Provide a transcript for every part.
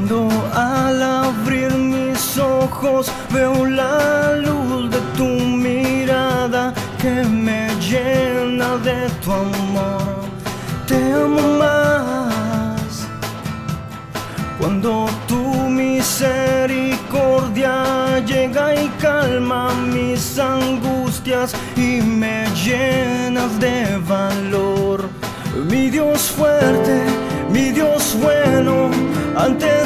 Cuando al abrir mis ojos veo la luz de tu mirada que me llena de tu amor, te amo más. Cuando tu misericordia llega y calma mis angustias y me llenas de valor. Mi Dios fuerte, mi Dios bueno, ante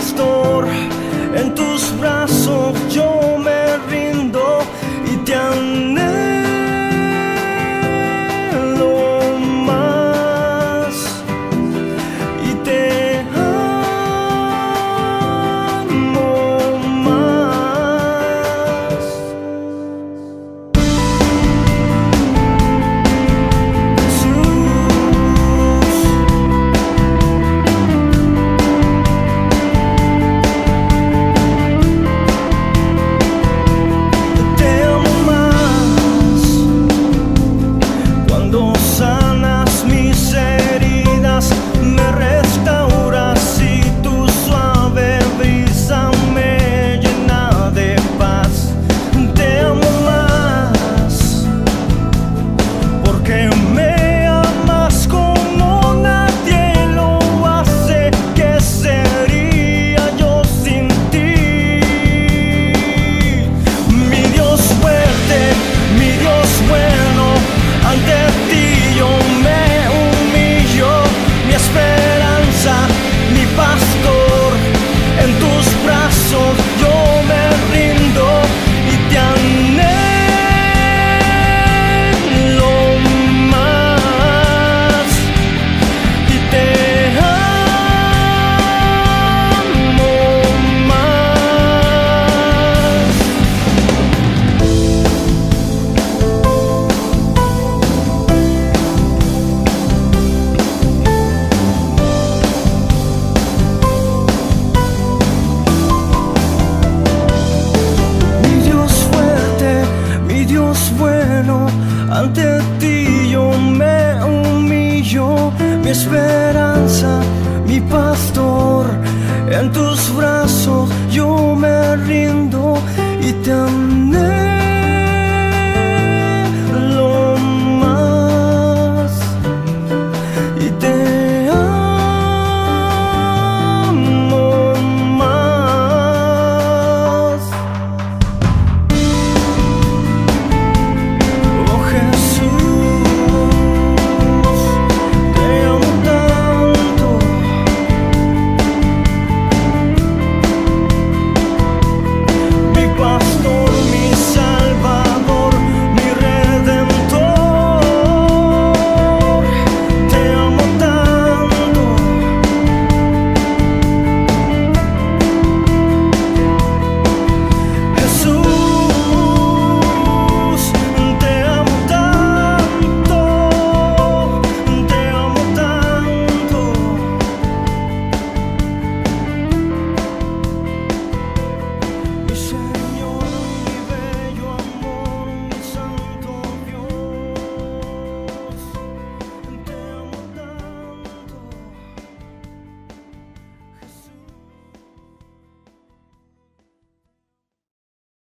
pastor, en tus ante ti yo me humillo, mi esperanza, mi pastor, en tus brazos yo me rindo y te anhelo